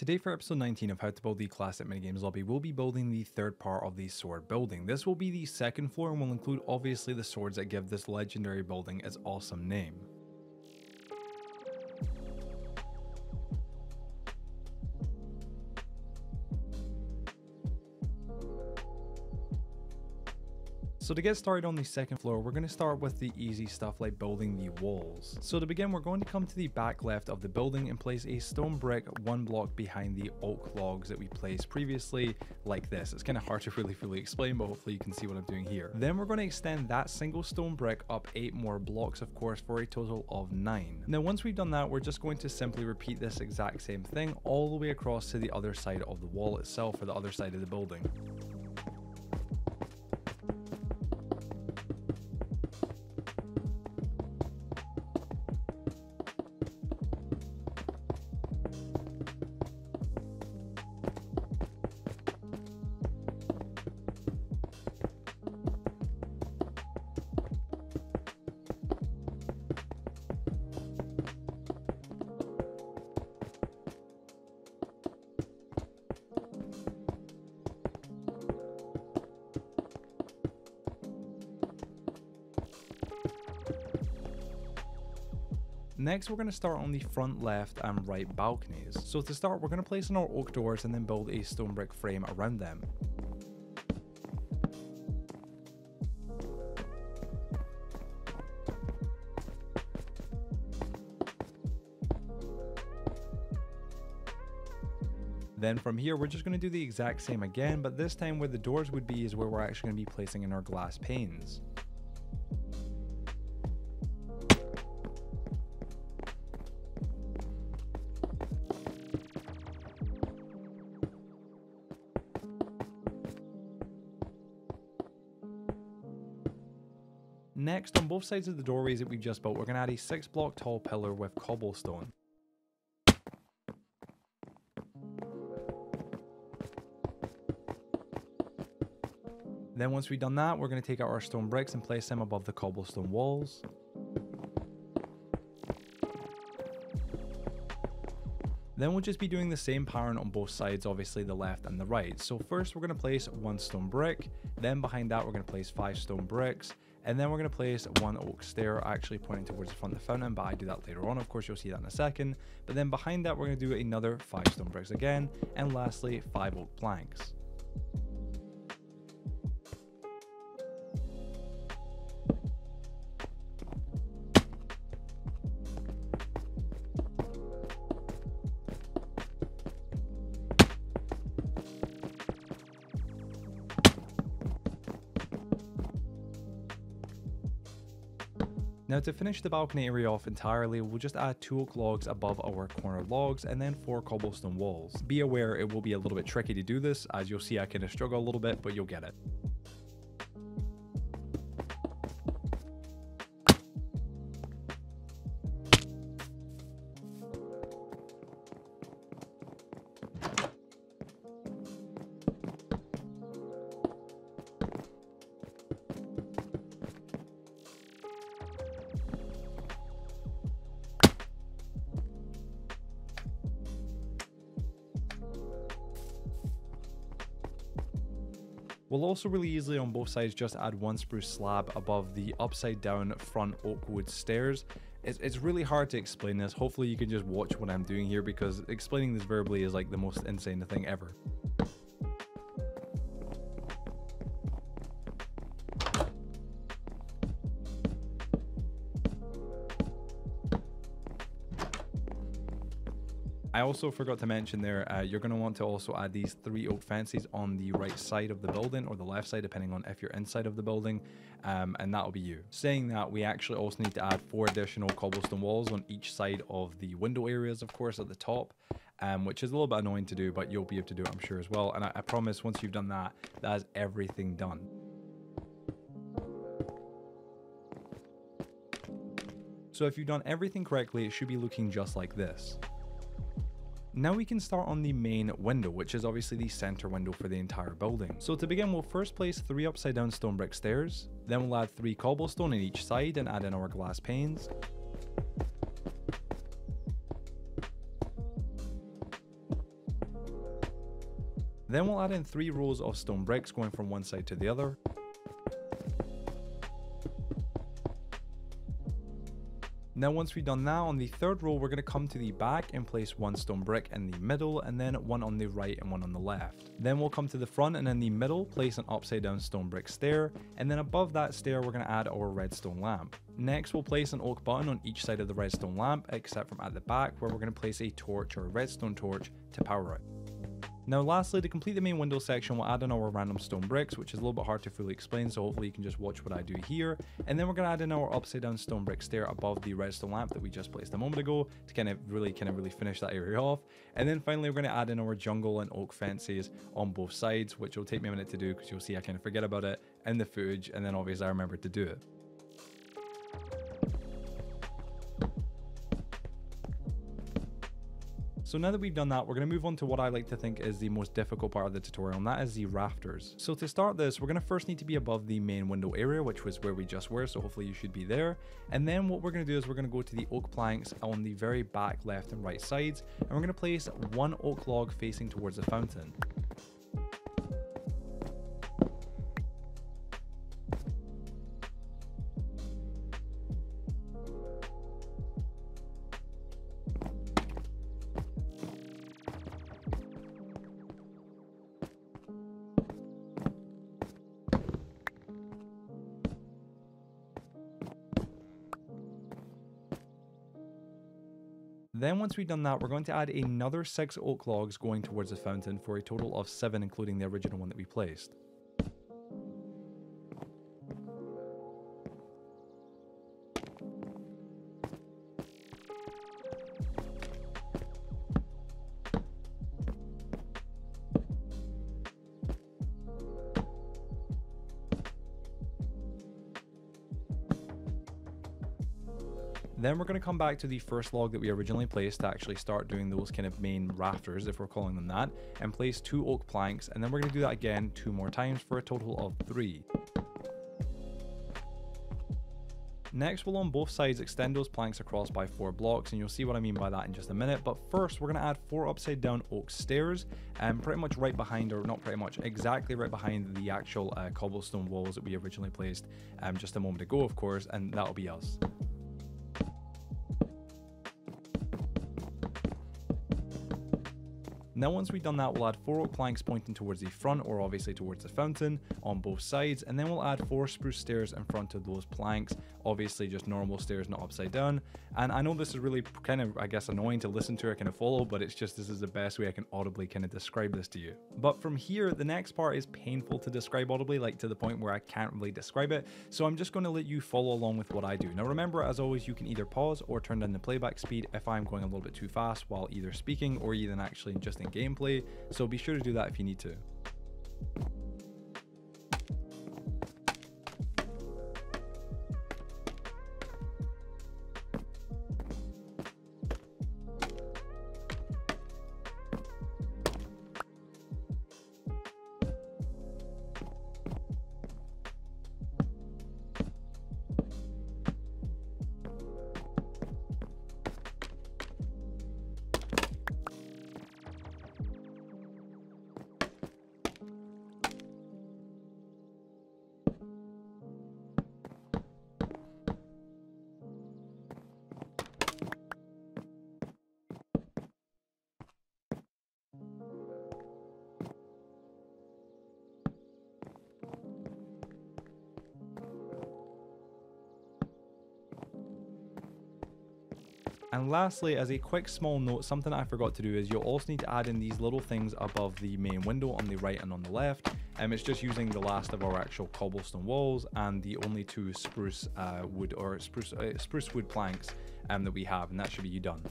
Today for episode 19 of how to build the classic minigames lobby, we'll be building the third part of the sword building. This will be the second floor and will include obviously the swords that give this legendary building its awesome name. So to get started on the second floor, we're going to start with the easy stuff like building the walls. So to begin, we're going to come to the back left of the building and place a stone brick one block behind the oak logs that we placed previously like this. It's kind of hard to really fully explain, but hopefully you can see what I'm doing here. Then we're going to extend that single stone brick up eight more blocks, of course, for a total of nine. Now, once we've done that, we're just going to simply repeat this exact same thing all the way across to the other side of the wall itself or the other side of the building. Next, we're going to start on the front left and right balconies. So to start, we're going to place in our oak doors and then build a stone brick frame around them. Then from here, we're just going to do the exact same again, but this time where the doors would be is where we're actually going to be placing in our glass panes. Next, on both sides of the doorways that we've just built, we're going to add a 6 block tall pillar with cobblestone. Then once we've done that, we're going to take out our stone bricks and place them above the cobblestone walls. Then we'll just be doing the same pattern on both sides, obviously the left and the right. So first we're going to place one stone brick, then behind that we're going to place five stone bricks, and then we're going to place one oak stair actually pointing towards the front of the fountain, but I do that later on. Of course, you'll see that in a second. But then behind that, we're going to do another five stone bricks again. And lastly, five oak planks. Now to finish the balcony area off entirely, we'll just add two oak logs above our corner logs and then four cobblestone walls. Be aware it will be a little bit tricky to do this, as you'll see I kind of struggle a little bit, but you'll get it. We'll also really easily on both sides just add one spruce slab above the upside down front oak wood stairs. It's, it's really hard to explain this. Hopefully you can just watch what I'm doing here because explaining this verbally is like the most insane thing ever. I also forgot to mention there, uh, you're going to want to also add these three oak fences on the right side of the building or the left side, depending on if you're inside of the building, um, and that'll be you. Saying that, we actually also need to add four additional cobblestone walls on each side of the window areas, of course, at the top. Um, which is a little bit annoying to do, but you'll be able to do it, I'm sure, as well. And I, I promise once you've done that, that is everything done. So if you've done everything correctly, it should be looking just like this. Now we can start on the main window, which is obviously the center window for the entire building. So to begin, we'll first place three upside down stone brick stairs, then we'll add three cobblestone in each side and add in our glass panes. Then we'll add in three rows of stone bricks going from one side to the other. Now once we've done that, on the third row we're going to come to the back and place one stone brick in the middle and then one on the right and one on the left. Then we'll come to the front and in the middle place an upside down stone brick stair and then above that stair we're going to add our redstone lamp. Next we'll place an oak button on each side of the redstone lamp except from at the back where we're going to place a torch or a redstone torch to power it. Now lastly, to complete the main window section, we'll add in our random stone bricks, which is a little bit hard to fully explain, so hopefully you can just watch what I do here. And then we're going to add in our upside down stone brick stair above the redstone lamp that we just placed a moment ago to kind of really, kind of really finish that area off. And then finally, we're going to add in our jungle and oak fences on both sides, which will take me a minute to do because you'll see I kind of forget about it in the footage, and then obviously I remember to do it. So now that we've done that, we're going to move on to what I like to think is the most difficult part of the tutorial, and that is the rafters. So to start this, we're going to first need to be above the main window area, which was where we just were, so hopefully you should be there. And then what we're going to do is we're going to go to the oak planks on the very back left and right sides, and we're going to place one oak log facing towards the fountain. Then once we've done that, we're going to add another 6 oak logs going towards the fountain for a total of 7 including the original one that we placed. Then we're going to come back to the first log that we originally placed to actually start doing those kind of main rafters, if we're calling them that, and place two oak planks, and then we're going to do that again two more times for a total of three. Next, we'll on both sides extend those planks across by four blocks, and you'll see what I mean by that in just a minute. But first, we're going to add four upside down oak stairs, and um, pretty much right behind, or not pretty much, exactly right behind the actual uh, cobblestone walls that we originally placed um, just a moment ago, of course, and that'll be us. Now once we've done that, we'll add four oak planks pointing towards the front or obviously towards the fountain on both sides. And then we'll add four spruce stairs in front of those planks. Obviously just normal stairs, not upside down. And I know this is really kind of, I guess, annoying to listen to or kind of follow, but it's just this is the best way I can audibly kind of describe this to you. But from here, the next part is painful to describe audibly, like to the point where I can't really describe it. So I'm just going to let you follow along with what I do. Now remember, as always, you can either pause or turn down the playback speed if I'm going a little bit too fast while either speaking or even actually just in gameplay, so be sure to do that if you need to. And lastly, as a quick small note, something I forgot to do is you'll also need to add in these little things above the main window on the right and on the left. And um, it's just using the last of our actual cobblestone walls and the only two spruce uh, wood or spruce uh, spruce wood planks um, that we have, and that should be you done.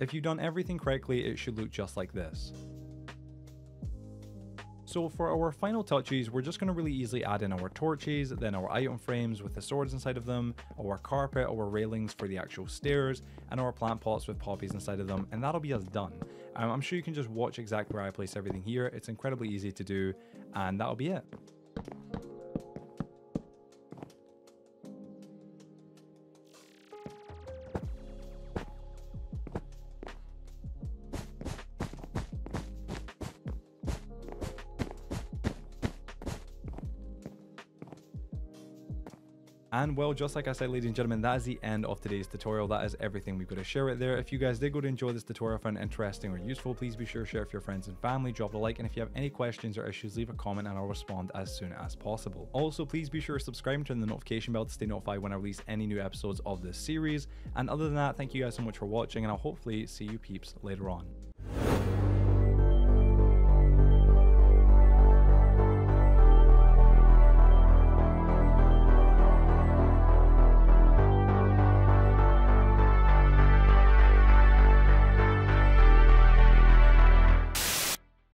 If you've done everything correctly, it should look just like this. So for our final touches, we're just going to really easily add in our torches, then our item frames with the swords inside of them, our carpet, our railings for the actual stairs, and our plant pots with poppies inside of them, and that'll be us done. Um, I'm sure you can just watch exactly where I place everything here. It's incredibly easy to do, and that'll be it. And well, just like I said, ladies and gentlemen, that is the end of today's tutorial. That is everything we've got to share right there. If you guys did go to enjoy this tutorial, find it interesting or useful, please be sure to share it with your friends and family, drop a like, and if you have any questions or issues, leave a comment and I'll respond as soon as possible. Also, please be sure to subscribe and turn the notification bell to stay notified when I release any new episodes of this series. And other than that, thank you guys so much for watching, and I'll hopefully see you peeps later on.